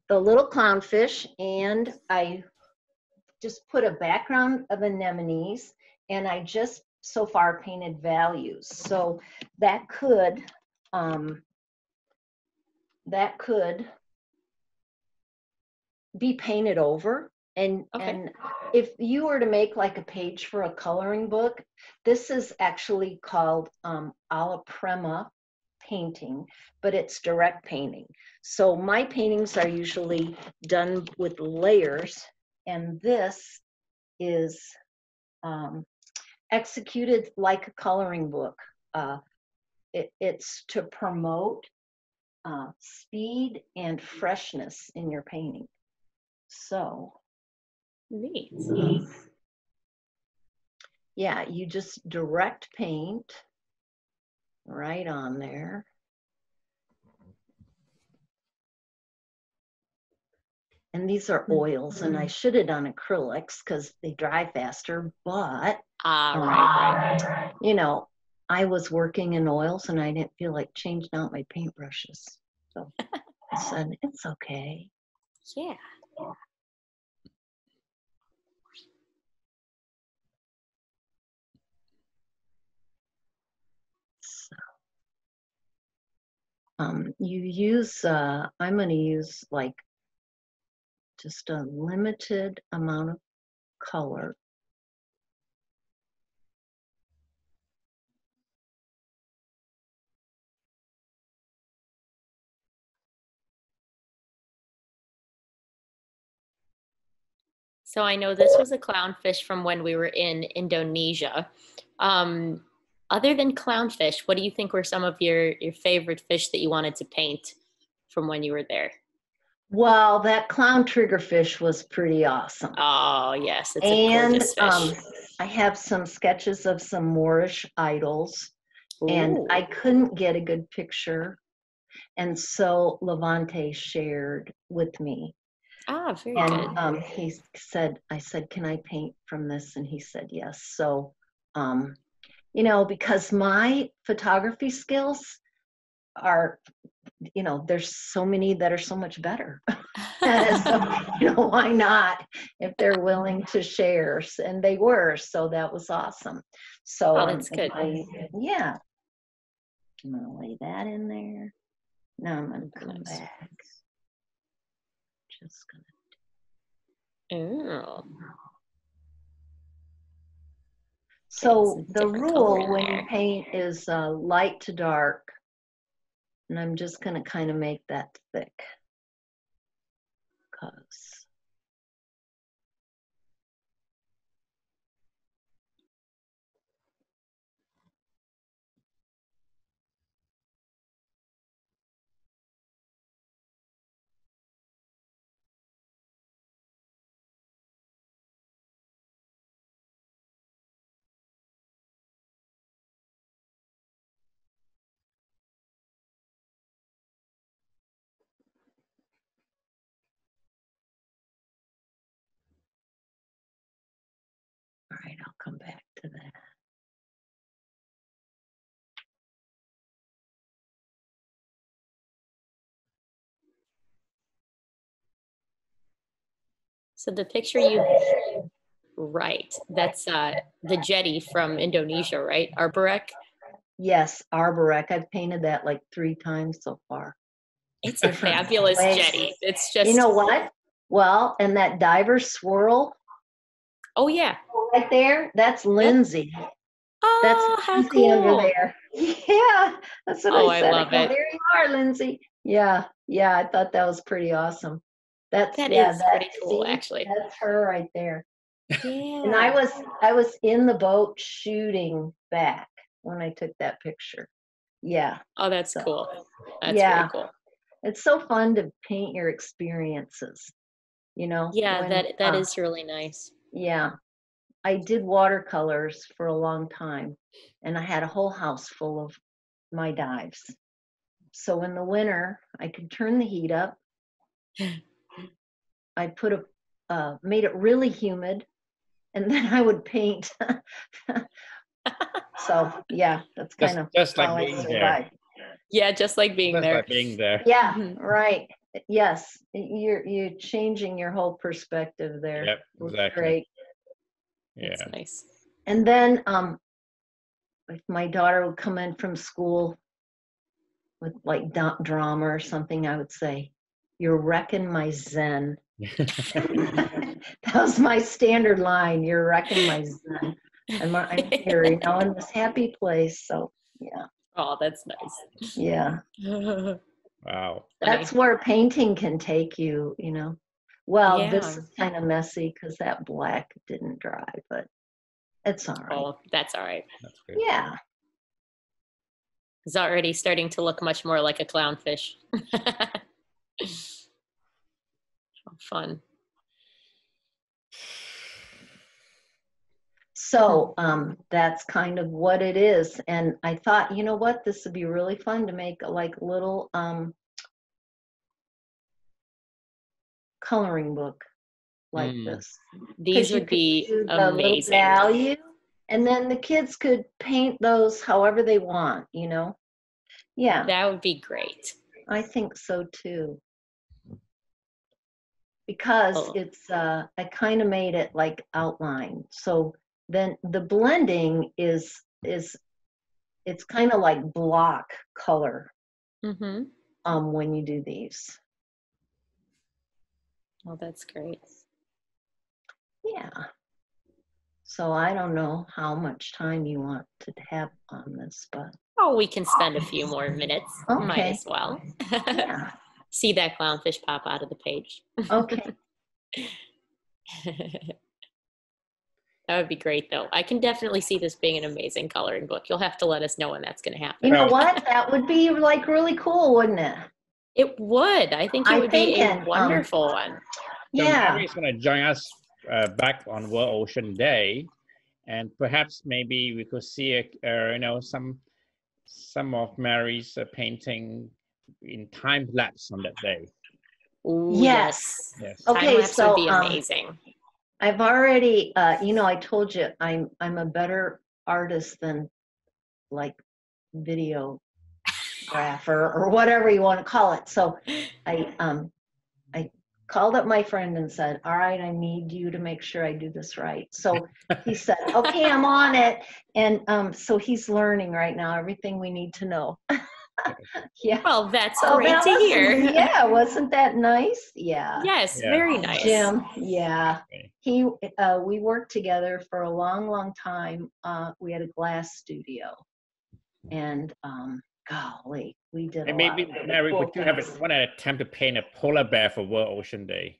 the little clownfish, and I just put a background of anemones, and I just so far painted values. So that could, um, that could be painted over. And, Okay. and if you were to make like a page for a coloring book, this is actually called um, alla prima painting, but it's direct painting. So my paintings are usually done with layers, and this is um, executed like a coloring book. Uh, it, it's to promote uh, speed and freshness in your painting. So Neat. yeah, you just direct paint right on there. And these are oils, and I should have done acrylics because they dry faster, but Ah, um, right, right. you know, I was working in oils and I didn't feel like changing out my paintbrushes. So I said, it's okay. Yeah. Um, you use, uh, I'm going to use like just a limited amount of color. So I know this was a clownfish from when we were in Indonesia. Um, other than clownfish, what do you think were some of your your favorite fish that you wanted to paint from when you were there? Well, that clown triggerfish was pretty awesome. Oh yes, it's and um, I have some sketches of some Moorish idols, and I couldn't get a good picture. And so Levante shared with me. Ah, very And good. um, he said, I said, can I paint from this? And he said, yes. So, um, you know, because my photography skills are, you know, there's so many that are so much better. so, you know, why not if they're willing to share? And they were, so that was awesome. So, Oh, that's good. I- yeah. I'm gonna lay that in there. Now I'm gonna come Nice. back. Just gonna. So the rule when you paint is uh, light to dark. And I'm just gonna kind of make that thick. Cause. Come back to that. So the picture you right, that's uh the jetty from Indonesia, right? Arborek. Yes, Arborek. I've painted that like three times so far. It's a fabulous jetty. It's just You know what? Well, and that diver swirl Oh yeah. right there, that's Lindsay. Oh, That's how Lindsay cool. under there. Yeah, that's what Oh, I I said. love go, it. There you are, Lindsay. Yeah, yeah, I thought that was pretty awesome. That's That yeah, is that- pretty cool, see, actually. That's her right there. Yeah. And I was I was in the boat shooting back when I took that picture. Yeah, Oh, that's so- cool. That's Yeah. cool. it's so fun to paint your experiences. You know. Yeah, when, that that uh, is really nice. Yeah. I did watercolors for a long time and I had a whole house full of my dives. So in the winter, I could turn the heat up. I put a, uh, made it really humid and then I would paint. so yeah, that's Just, kind of just how like I being there. Yeah, just like being Just there. like being there. Yeah, Mhm. right. Yes, you're you're changing your whole perspective there. Yep, It exactly. Great. Yeah. That's nice. And then um if my daughter would come in from school with like da- drama or something, I would say, You're wrecking my zen. that was my standard line. You're wrecking my zen. I'm, I'm here, you know, in this happy place. So yeah, Oh, that's nice. yeah. wow. That's where painting can take you, you know. Well, this is kind of messy because that black didn't dry, but it's all right. Oh, that's all right. That's. Yeah. It's already starting to look much more like a clownfish. Fun. So um, that's kind of what it is. And I thought, you know what, this would be really fun to make like little um, coloring book like Mm. this. These would be amazing. value, and then the kids could paint those however they want, you know? Yeah, That would be great. I think so too. Because Oh. it's, uh, I kind of made it like outline. So then the blending is, is, it's kind of like block color, Mm-hmm. um, when you do these. Oh, that's great. Yeah. So I don't know how much time you want to have on this, but Oh, we can spend a few more minutes. Might as well. yeah, See that clownfish pop out of the page. okay. that would be great, though. I can definitely see this being an amazing coloring book. You'll have to let us know when that's going to happen. You know what? That would be like really cool, wouldn't it? It would. I think it I would be a it, um, wonderful one. So Yeah. Mary's going to join us uh, back on World Ocean Day, and perhaps maybe we could see, a, uh, you know, some some of Mary's uh, painting in time lapse on that day. Ooh, Yes. Yes. Time Okay, lapse so would be um, amazing. I've already, uh, you know, I told you I'm I'm a better artist than like videographer or whatever you want to call it. So I um I called up my friend and said, "All right, I need you to make sure I do this right." So he said, "Okay, I'm on it." And um so he's learning right now everything we need to know. yeah. well, that's Oh, great that to hear. Yeah, wasn't that nice? Yeah. Yes, Yeah. very nice. Jim, yeah. He, uh, we worked together for a long, long time. Uh, we had a glass studio. And, um, golly, we did a And lot maybe of really Mary, cool would you have things. want to attempt to paint a polar bear for World Ocean Day?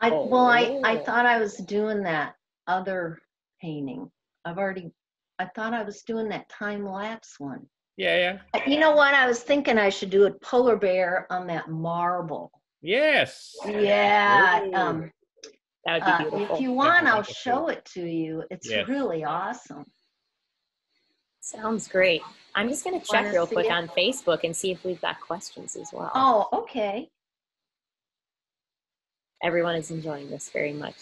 I, well, I, I Oh. thought I was doing that other painting. I've already, I thought I was doing that time lapse one. Yeah, yeah. Uh, You know what? I was thinking I should do a polar bear on that marble. Yes. Yeah. Ooh. Um, That would be uh, beautiful. if you want, I'll show it to you. It's Yes. really awesome. Sounds great. I'm just going to check real quick it? on Facebook and see if we've got questions as well. Oh, okay. Everyone is enjoying this very much.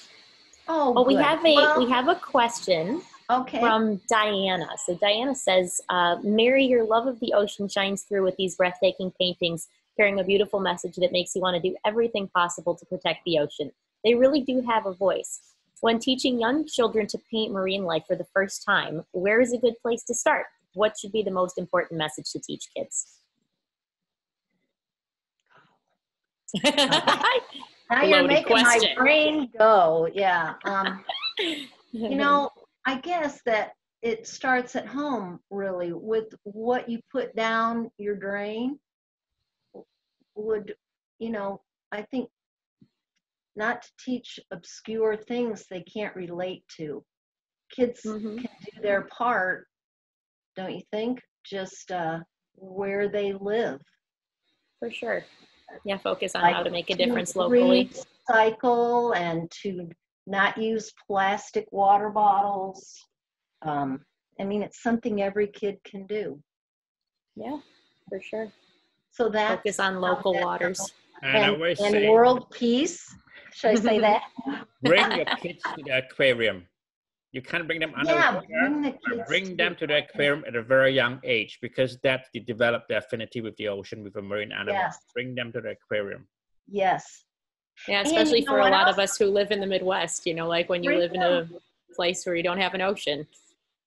Oh, Oh, we have a Well, we have a question okay. from Diana. So Diana says, uh, "Mary, your love of the ocean shines through with these breathtaking paintings, carrying a beautiful message that makes you want to do everything possible to protect the ocean. They really do have a voice. When teaching young children to paint marine life for the first time, where is a good place to start? What should be the most important message to teach kids?" now you're making question. my brain go. Yeah. Um, you know, I guess that it starts at home really with what you put down your drain would, you know, I think not to teach obscure things they can't relate to. Kids Mhm. can do their part, don't you think? Just uh, where they live. For sure. Yeah, focus on Like how to make a difference locally. Recycle and to not use plastic water bottles. Um, I mean, it's something every kid can do. Yeah, for sure. So that Focus on local waters. And, and, and say, world peace. Should I say that? bring your kids to the aquarium. You can't bring them under yeah, underwater. bring the kids. bring them to the aquarium at a very young age because that they develop their affinity with the ocean, with the marine animals. Yes. Bring them to the aquarium. Yes. Yeah, especially you know for a lot else? of us who live in the Midwest, you know, like when you Bring live in a place where you don't have an ocean.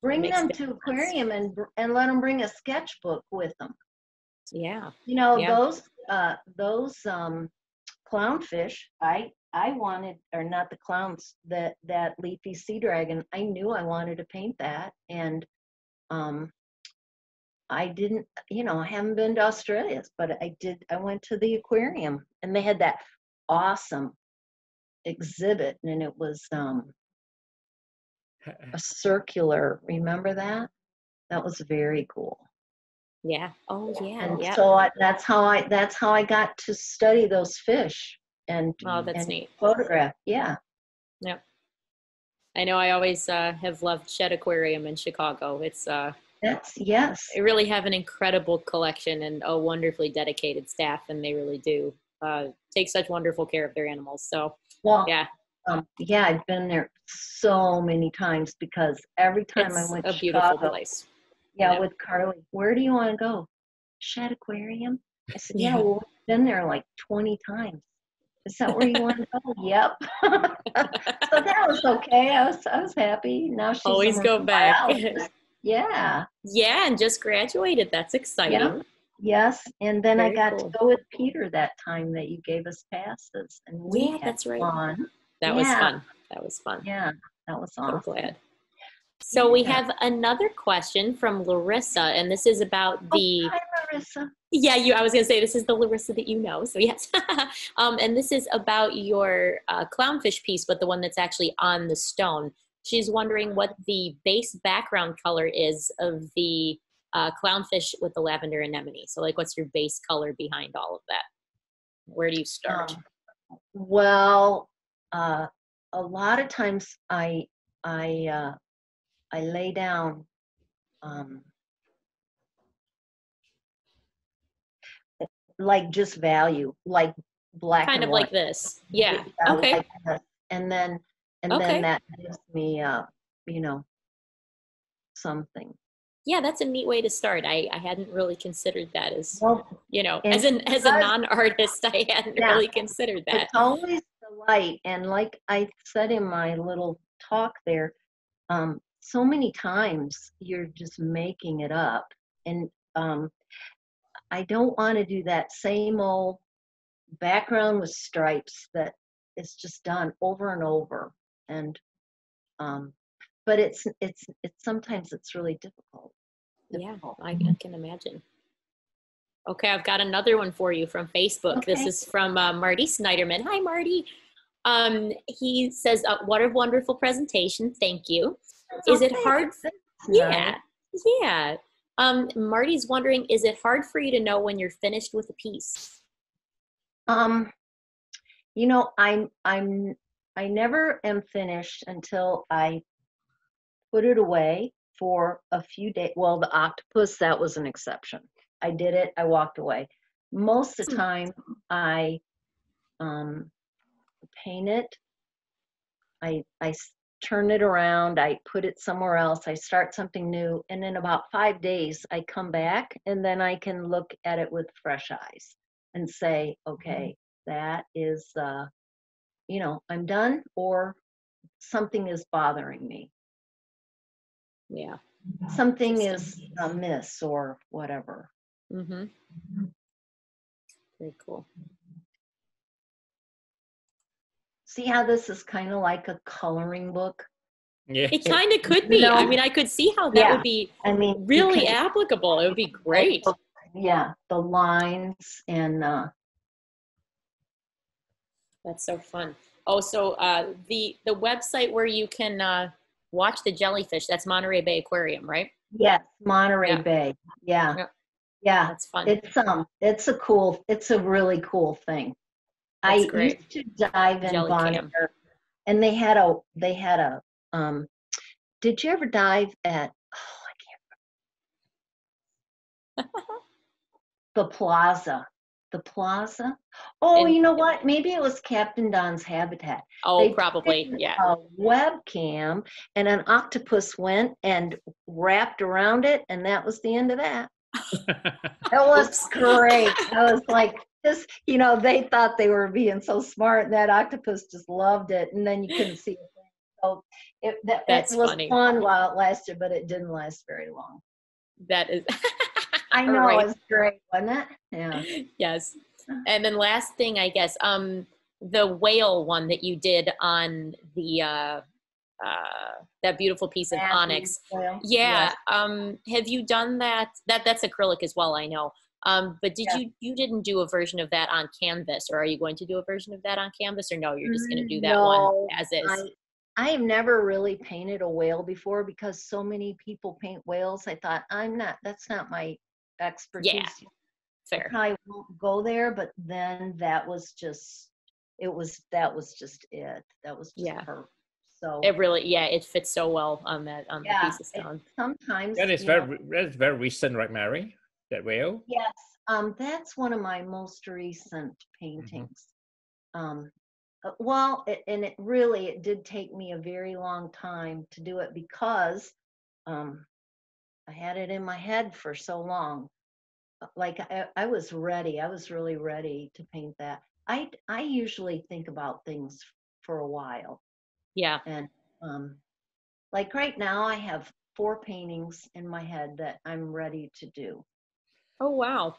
Bring them to aquarium and and let them bring a sketchbook with them. Yeah. You know Yeah. those uh those um clownfish. I I wanted or not the clowns that that leafy sea dragon. I knew I wanted to paint that and um I didn't you know I haven't been to Australia but I did I went to the aquarium and they had that awesome exhibit and it was um a circular remember that that was very cool Yeah. Oh, yeah. and Yeah. so I, that's how I that's how I got to study those fish and Oh, that's and neat. photograph. Yeah, yep I know I always uh, have loved Shedd Aquarium in Chicago. It's uh, That's, yes. they really have an incredible collection and a wonderfully dedicated staff, and they really do uh, take such wonderful care of their animals. So Well, yeah, um, yeah, I've been there so many times because every time I it's went a to beautiful Chicago, place. yeah, yeah. with Carly, where do you want to go? Shedd Aquarium? I said, yeah, Yeah. well, we've been there like 20 times. Is that where you want to go? Yep. so that was okay. I was, I was happy. Now she's Always go back. Yeah. Yeah, and just graduated. That's exciting. Yes. And then I got cool. to go with Peter that time that you gave us passes, and we Yeah, had that's right. fun. That was fun. That was fun. Yeah, that was So awesome. glad. So we Yeah. have another question from Larissa, and this is about the. Oh, hi, Marissa. Yeah, you. I was gonna say this is the Larissa that you know. So yes, um, and this is about your uh, clownfish piece, but the one that's actually on the stone. She's wondering what the base background color is of the uh, clownfish with the lavender anemone. So like, what's your base color behind all of that? Where do you start? Um, Well, uh, a lot of times I I uh, I lay down um, like just value, like black kind of like this. Yeah. Okay. like this. And then and Okay. then that gives me uh, you know something. Yeah, that's a neat way to start. I, I hadn't really considered that as Well, you know, as an as a non-artist, I hadn't Yeah. really considered that. It's always the light. And like I said in my little talk there, um, so many times you're just making it up. And um, I don't want to do that same old background with stripes that is just done over and over. And um, but it's it's it's sometimes it's really difficult. Yeah. I, I can imagine. Okay, I've got another one for you from Facebook. This is from uh, Marty Snyderman. Hi, Marty. Um, he says, uh, "What a wonderful presentation! Thank you." Is it hard? Yeah, yeah. Um, Marty's wondering, is it hard for you to know when you're finished with a piece? Um, you know, I'm I'm I never am finished until I put it away for a few days. Well, the octopus that was an exception. I did it. I walked away. Most of the time, I um, paint it. I, I turn it around. I put it somewhere else. I start something new, and in about five days, I come back, and then I can look at it with fresh eyes and say, okay, that is, uh, you know, I'm done, or something is bothering me. Yeah. Something is amiss, or whatever. Mm-hmm. Very cool. See how this is kind of like a coloring book? Yeah. It kind of could be. I mean, I could see how that Yeah. would be I mean, really because- applicable. It would be great. Yeah, the lines and uh, That's so fun. Oh, so uh, the the website where you can uh, watch the jellyfish. That's Monterey Bay Aquarium, right? yes, Monterey Yeah. Bay. Yeah, Yeah. yeah. That's fun. It's um, it's a cool, it's a really cool thing. That's I great. used to dive in Jelly Bonaire, cam. and they had a they had a um. Did you ever dive at? Oh, I can't. remember the Plaza, the Plaza. Oh, In- you know what? Maybe it was Captain Don's Habitat. oh, they probably. Yeah. A webcam, and an octopus went and wrapped around it, and that was the end of that. That was great. I was like, this, you know, they thought they were being so smart, and that octopus just loved it, and then you couldn't see it. So it that That's it was funny. fun while it lasted, but it didn't last very long. That is. I know Right. it was great, wasn't it? Yeah. yes. And then last thing, I guess, um, the whale one that you did on the uh, uh, that beautiful piece of onyx. Yeah. Yes. Um, have you done that? That that's acrylic as well, I know. Um, but did Yeah. you you didn't do a version of that on canvas, or are you going to do a version of that on canvas, or no? You're just going to do that No, one as is. I, I have never really painted a whale before because so many people paint whales. I thought I'm not. That's not my expertise. I Fair. probably won't go there. But then that was just. It was that was just it. That was just Yeah. her. So It really, yeah, it fits so well on that on Yeah, the piece of it- stone. sometimes That is you know, very that is very recent, right, Mary? That whale. Yes, um, that's one of my most recent Mm-hmm. paintings. Um, uh, well, it, and it really, it did take me a very long time to do it because, um, I had it in my head for so long. Uh, Like I, I was ready, I was really ready to paint that. I, I usually think about things for a while Yeah. and, um, like right now I have four paintings in my head that I'm ready to do. Oh wow.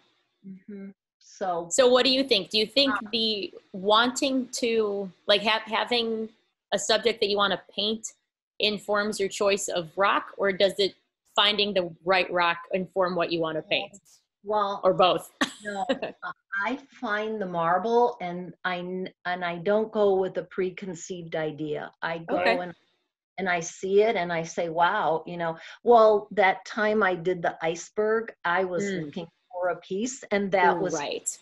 Mhm. So, So what do you think? Do you think Uh. the wanting to like have having a subject that you want to paint informs your choice of rock or does it finding the right rock inform what you want to paint well, or both? no, uh, I find the marble and I and I don't go with a preconceived idea. I go Okay. and, and I see it and I say, wow, you know, well, that time I did the iceberg, I was Mm. looking for a piece and that was right.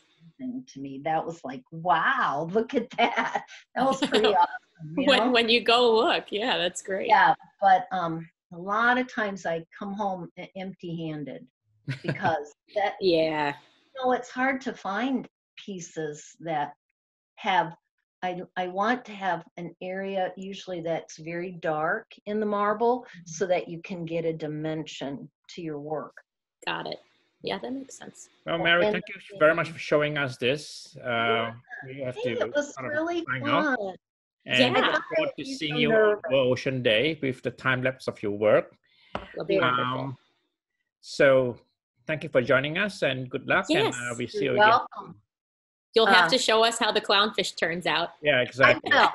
to me. That was like, wow, look at that. That was pretty awesome. You know? When when you go look, yeah, that's great. Yeah, but um, a lot of times I come home e- empty-handed because that Yeah. you know it's hard to find pieces that have. I I want to have an area usually that's very dark in the marble so that you can get a dimension to your work. Got it. Yeah, that makes sense. Well, Mary, thank you very much for showing us this. Uh, we have Hey, to it was really sign off. Fun. And Yeah. I look thought forward to seeing you on nervous. Ocean Day with the time lapse of your work. That'll be Yeah. wonderful. Um, so thank you for joining us and good luck. And uh, Yes. we see you You're again. welcome. You'll have Uh, to show us how the clownfish turns out. Yeah, exactly. will. I'll,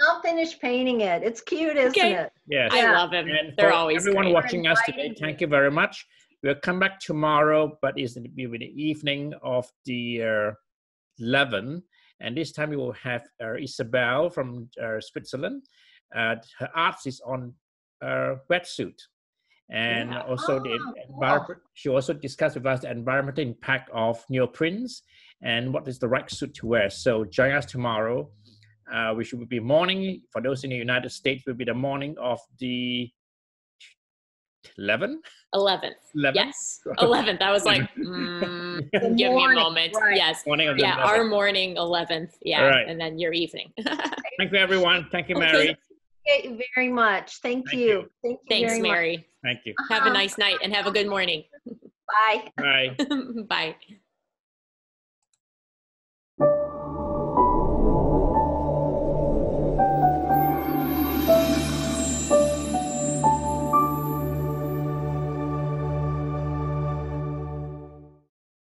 I'll finish painting it. It's cute, isn't Okay. it? Yes. I Yeah. love him. And They're for always everyone great. watching us today, thank you very much. We'll come back tomorrow, but it's will be the evening of the uh, 11. And this time we will have uh, Isabel from uh, Switzerland. Uh, her art is on uh, wetsuit. And Yeah. also the Oh, environment, she also discussed with us the environmental impact of neoprenes and what is the right suit to wear. So join us tomorrow, uh, which will be morning, for those in the United States, will be the morning of the 11? 11th. 11? Yes. 11th. I was like, mm, The give me a moment. right. Yes. Morning of the Yeah, 11th. our morning 11th. Yeah. All right. And then your evening. Thank you, everyone. Thank you, Okay. Mary. Thank you very much. Thank, Thank you. you. Thank you Thanks, very much. Mary. Thank you. Have a Uh-huh. nice night and have a good morning. Bye. Bye. Bye.